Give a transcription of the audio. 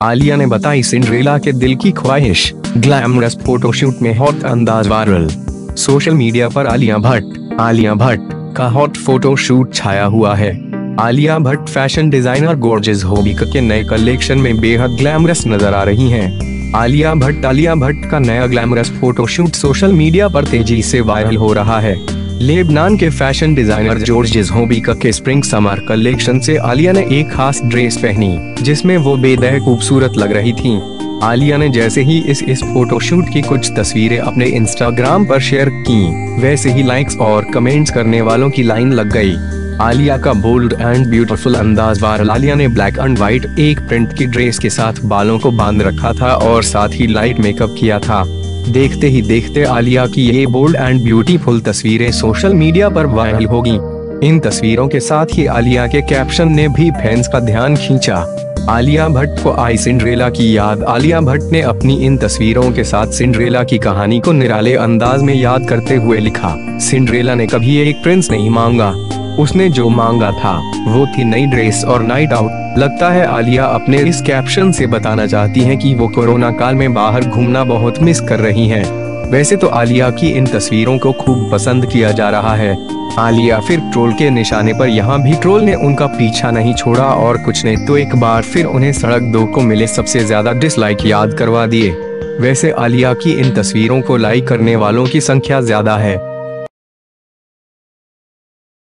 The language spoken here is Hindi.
आलिया ने बताई सिंड्रेला के दिल की ख्वाहिश। ग्लैमरस फोटोशूट में हॉट अंदाज वायरल। सोशल मीडिया पर आलिया भट्ट आलिया भट्ट का हॉट फोटोशूट छाया हुआ है। Alia Bhatt fashion designer Georges Hobeika के नए कलेक्शन में बेहद ग्लैमरस नज़र आ रही हैं। आलिया भट्ट आलिया भट्ट का नया ग्लैमरस फोटोशूट सोशल मीडिया पर तेज़ी से वायरल हो रहा है। लेबनान के फ़ैशन डिज़ाइनर जॉर्ज होबिका के स्प्रिंग समर कलेक्शन से आलिया ने एक खास ड्रेस पहनी, जिसमें वो बेदह खूबसूरत लग रही थी। आलिया ने जैसे ही इस इस फोटोशूट की कुछ तस्वीरें अपने इंस्टाग्राम पर शेयर की, वैसे ही लाइक्स और कमेंट्स करने वालों की लाइन लग गई। आलिया का बोल्ड एंड ब्यूटीफुल अंदाज वायरल आलिया ने ब्लैक एंड व्हाइट एक प्रिंट की ड्रेस के साथ बालों को बाँध रखा था और साथ ही लाइट मेकअप किया था। देखते ही देखते आलिया की ये बोल्ड एंड ब्यूटीफुल तस्वीरें सोशल मीडिया पर वायरल होगी इन तस्वीरों के साथ ही आलिया के कैप्शन ने भी फैंस का ध्यान खींचा। आलिया भट्ट को आई सिंड्रेला की याद। आलिया भट्ट ने अपनी इन तस्वीरों के साथ सिंड्रेला की कहानी को निराले अंदाज में याद करते हुए लिखा, सिंड्रेला ने कभी एक प्रिंस नहीं मांगा। उसने जो मांगा था, वो थी नई ड्रेस और नाइट आउट लगता है आलिया अपने इस कैप्शन से बताना चाहती हैं कि वो कोरोना काल में बाहर घूमना बहुत मिस कर रही हैं। वैसे तो आलिया की इन तस्वीरों को खूब पसंद किया जा रहा है। आलिया फिर ट्रोल के निशाने पर यहाँ भी ट्रोल ने उनका पीछा नहीं छोड़ा और कुछ ने तो एक बार फिर उन्हें सड़क दो को मिले सबसे ज़्यादा डिसलाइक याद करवा दिए। वैसे आलिया की इन तस्वीरों को लाइक करने वालों की संख्या ज़्यादा है।